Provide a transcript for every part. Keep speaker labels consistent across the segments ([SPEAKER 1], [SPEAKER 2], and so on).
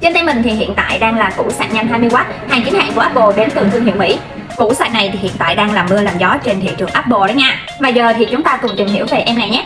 [SPEAKER 1] Trên tay mình thì hiện tại đang là củ sạc nhanh 20W, hàng chính hãng của Apple đến từ thương hiệu Mỹ. Củ sạc này thì hiện tại đang làm mưa làm gió trên thị trường Apple đó nha. Và giờ thì chúng ta cùng tìm hiểu về em này nhé.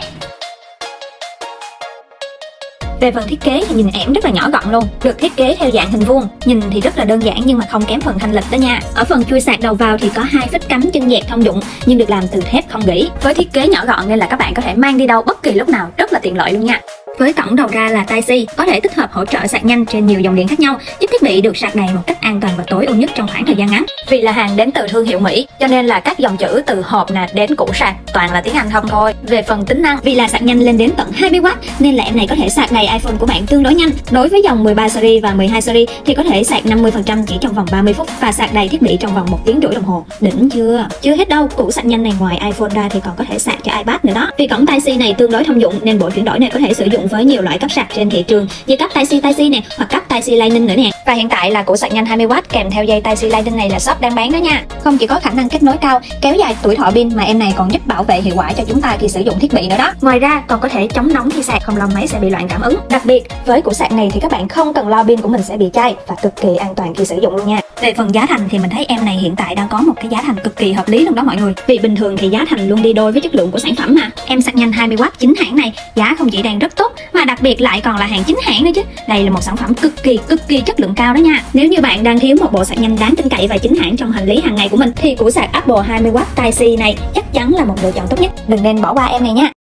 [SPEAKER 1] Về phần thiết kế thì nhìn ẻm rất là nhỏ gọn luôn Được thiết kế theo dạng hình vuông Nhìn thì rất là đơn giản nhưng mà không kém phần thanh lịch đó nha Ở phần chui sạc đầu vào thì có hai phích cắm chân dẹt thông dụng Nhưng được làm từ thép không gỉ Với thiết kế nhỏ gọn nên là các bạn có thể mang đi đâu bất kỳ lúc nào Rất là tiện lợi luôn nha với cổng đầu ra là Type-C, có thể tích hợp hỗ trợ sạc nhanh trên nhiều dòng điện khác nhau, giúp thiết bị được sạc đầy một cách an toàn và tối ưu nhất trong khoảng thời gian ngắn. Vì là hàng đến từ thương hiệu Mỹ, cho nên là các dòng chữ từ hộp nè đến củ sạc toàn là tiếng Anh không thôi. Về phần tính năng, vì là sạc nhanh lên đến tận 20W nên là em này có thể sạc đầy iPhone của bạn tương đối nhanh. Đối với dòng 13 series và 12 series thì có thể sạc 50% chỉ trong vòng 30 phút và sạc đầy thiết bị trong vòng một tiếng rưỡi đồng hồ. Đỉnh chưa? Chưa hết đâu, củ sạc nhanh này ngoài iPhone ra thì còn có thể sạc cho iPad nữa đó. Vì cổng Type-C này tương đối thông dụng nên bộ chuyển đổi này có thể sử dụng với nhiều loại cấp sạc sạc trên thị trường như cấp Type-C Type-C nè hoặc cấp Type-C Lightning nữa nè. Và hiện tại là củ sạc nhanh 20W kèm theo dây Type-C Lightning này là shop đang bán đó nha. Không chỉ có khả năng kết nối cao, kéo dài tuổi thọ pin mà em này còn giúp bảo vệ hiệu quả cho chúng ta khi sử dụng thiết bị nữa đó. Ngoài ra còn có thể chống nóng khi sạc không lo máy sẽ bị loạn cảm ứng. Đặc biệt với củ sạc này thì các bạn không cần lo pin của mình sẽ bị chai và cực kỳ an toàn khi sử dụng luôn nha. Về phần giá thành thì mình thấy em này hiện tại đang có một cái giá thành cực kỳ hợp lý luôn đó mọi người. Vì bình thường thì giá thành luôn đi đôi với chất lượng của sản phẩm mà. Em sạc nhanh 20W chính hãng này giá không chỉ đang rất tốt mà đặc biệt lại còn là hàng chính hãng nữa chứ. Đây là một sản phẩm cực kỳ cực kỳ chất lượng cao đó nha. Nếu như bạn đang thiếu một bộ sạc nhanh đáng tin cậy và chính hãng trong hành lý hàng ngày của mình, thì củ sạc Apple 20W Type-C này chắc chắn là một lựa chọn tốt nhất. Đừng nên bỏ qua em này nha.